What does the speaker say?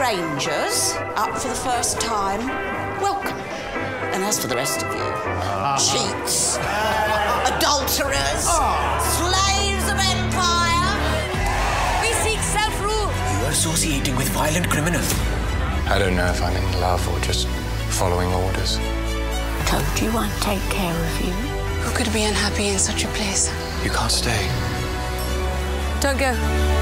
strangers up for the first time, welcome. And as for the rest of you, ah. cheats, adulterers, ah. slaves of empire, we seek self-rule. You are associating with violent criminals. I don't know if I'm in love or just following orders. Told you I'd take care of you. Who could be unhappy in such a place? You can't stay. Don't go.